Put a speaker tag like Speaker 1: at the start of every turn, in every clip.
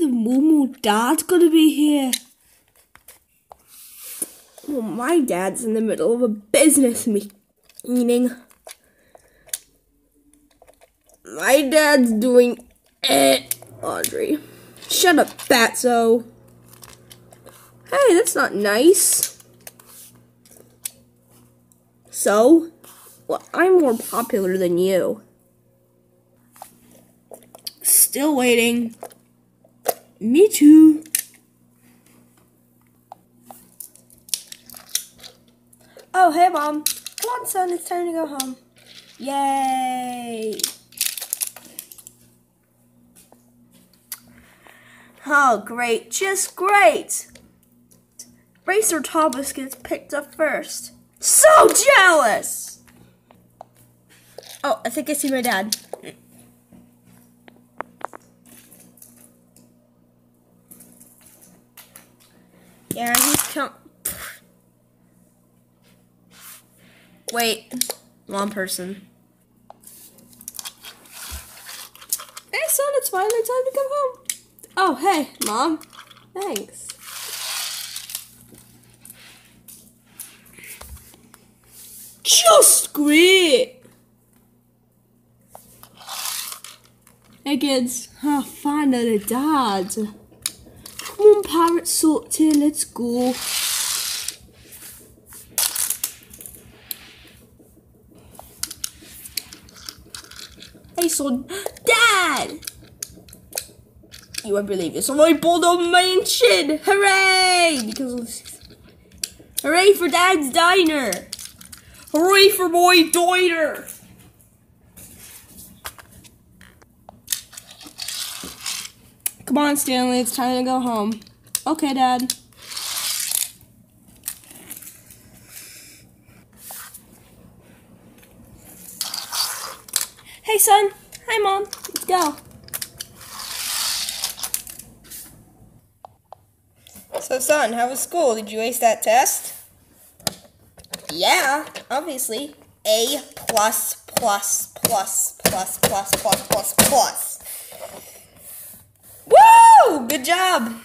Speaker 1: The moo Dad's gonna be here. Well, my dad's in the middle of a business meeting. My dad's doing eh, Audrey. Shut up, fatso. Hey, that's not nice. So? Well, I'm more popular than you. Still waiting. Me too. Oh, hey, Mom. Come on, son. It's time to go home. Yay! Oh, great. Just great. Racer Thomas gets picked up first. So jealous! Oh, I think I see my dad. Yeah, he's come. Wait, wrong person. Hey, son, it's finally time to come home. Oh, hey, mom. Thanks. Just great. Hey, kids. Oh, finally, dad. Come on, Pirate Salty, let's go. Hey, son. Dad! You won't believe this. I bought a mansion! Hooray! Because of. Hooray for Dad's Diner! Hooray for my diner! Come on, Stanley, it's time to go home. Okay, Dad. Hey, son. Hi, Mom. Let's go.
Speaker 2: So, son, how was school? Did you ace that test? Yeah, obviously. A plus, plus, plus, plus, plus, plus, plus, plus. Woo! Good job!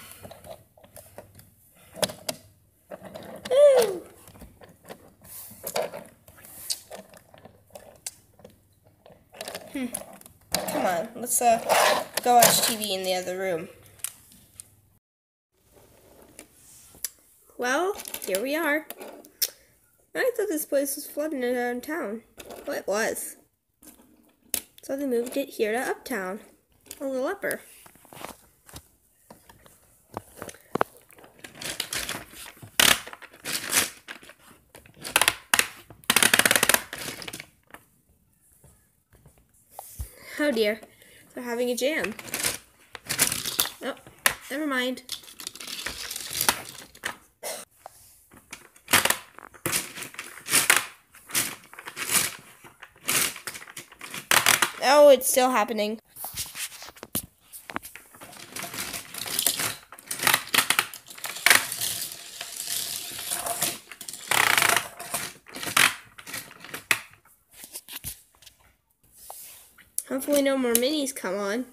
Speaker 2: Come on, let's uh go watch TV in the other room.
Speaker 1: Well, here we are. I thought this place was flooding around town. Well, it was. So they moved it here to Uptown. A little upper. Oh dear. They're having a jam. Oh, never mind.
Speaker 2: Oh, it's still happening.
Speaker 1: Hopefully no more minis come on.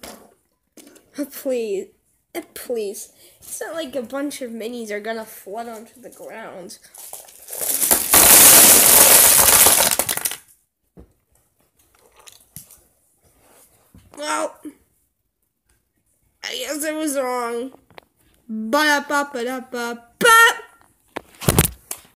Speaker 1: Please. Eh, Please. It's not like a bunch of minis are gonna flood onto the ground. Well, I guess I was wrong. Ba-da-ba-ba-da-ba.